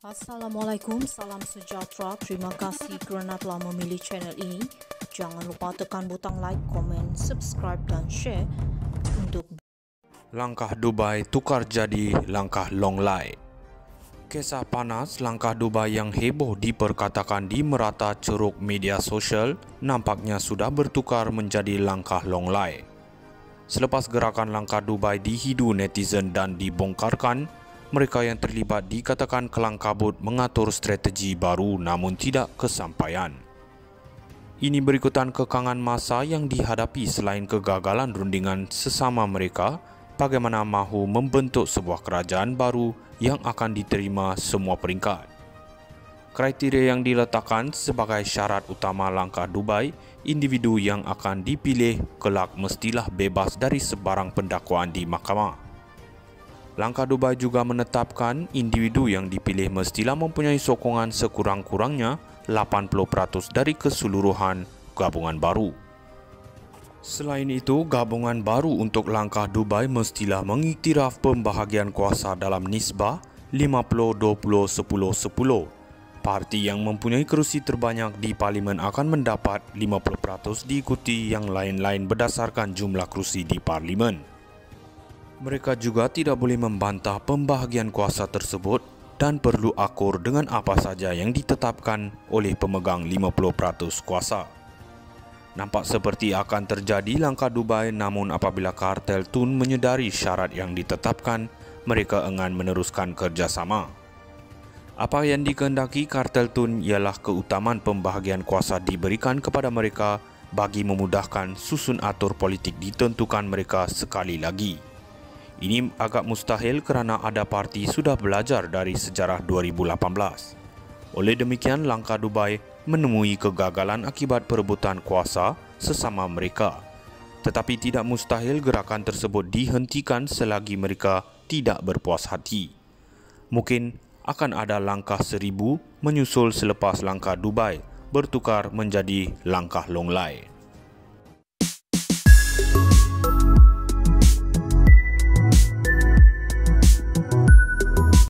Assalamualaikum, salam sejahtera. Terima kasih kerana telah memilih channel ini. Jangan lupa tekan butang like, komen, subscribe dan share untuk Langkah Dubai tukar jadi langkah long lay. Kisah panas langkah Dubai yang heboh diperkatakan di merata ceruk media sosial nampaknya sudah bertukar menjadi langkah long lay. Selepas gerakan langkah Dubai dihidu netizen dan dibongkarkan, mereka yang terlibat dikatakan kelang kabut mengatur strategi baru namun tidak kesampaian. Ini berikutan kekangan masa yang dihadapi selain kegagalan rundingan sesama mereka bagaimana mahu membentuk sebuah kerajaan baru yang akan diterima semua peringkat. Kriteria yang diletakkan sebagai syarat utama langkah Dubai, individu yang akan dipilih kelak mestilah bebas dari sebarang pendakwaan di mahkamah. Langkah Dubai juga menetapkan individu yang dipilih mestilah mempunyai sokongan sekurang-kurangnya 80% dari keseluruhan gabungan baru. Selain itu, gabungan baru untuk langkah Dubai mestilah mengiktiraf pembahagian kuasa dalam nisbah 50-20-10-10. Parti yang mempunyai kerusi terbanyak di parlimen akan mendapat 50% diikuti yang lain-lain berdasarkan jumlah kerusi di parlimen. Mereka juga tidak boleh membantah pembahagian kuasa tersebut dan perlu akur dengan apa saja yang ditetapkan oleh pemegang 50% kuasa. Nampak seperti akan terjadi langkah Dubai namun apabila kartel Tun menyedari syarat yang ditetapkan, mereka enggan meneruskan kerjasama. Apa yang dikehendaki kartel Tun ialah keutamaan pembahagian kuasa diberikan kepada mereka bagi memudahkan susun atur politik ditentukan mereka sekali lagi. Ini agak mustahil kerana ada parti sudah belajar dari sejarah 2018. Oleh demikian, langkah Dubai menemui kegagalan akibat perebutan kuasa sesama mereka. Tetapi tidak mustahil gerakan tersebut dihentikan selagi mereka tidak berpuas hati. Mungkin akan ada langkah seribu menyusul selepas langkah Dubai bertukar menjadi langkah Long Lai.